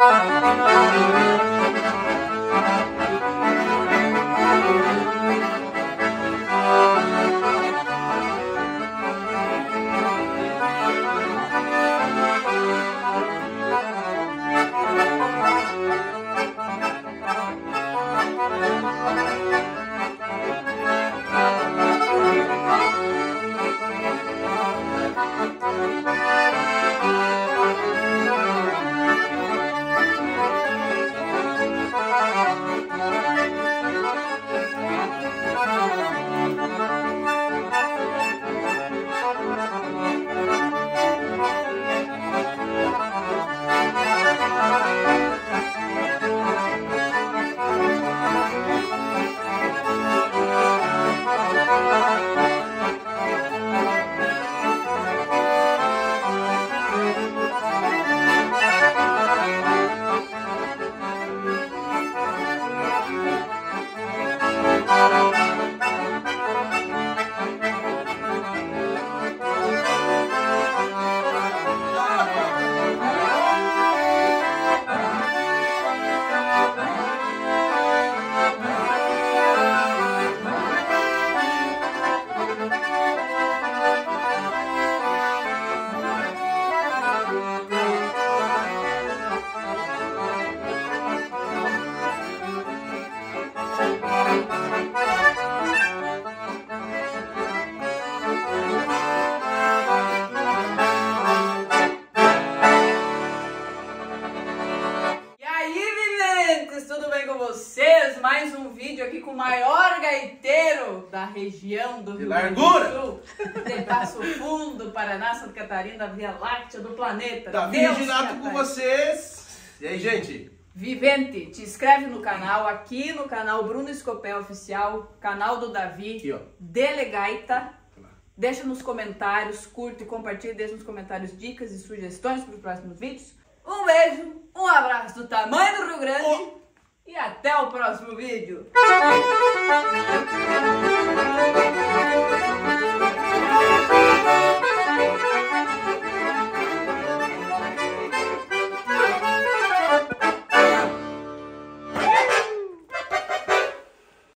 Música mais um vídeo aqui com o maior gaiteiro da região do Rio. Grande do Sul, de Passo Fundo, Paraná, Santa Catarina, Via Láctea do planeta. Davi Deus Reginato com vocês. E aí, gente? Vivente, te inscreve no canal, aqui no canal Bruno Escopel Oficial, canal do Davi, Aqui, ó. Delegaita. Deixa nos comentários, curte, compartilha, deixa nos comentários dicas e sugestões para os próximos vídeos. Um beijo, um abraço do tamanho do Rio Grande Oh. e até o próximo vídeo.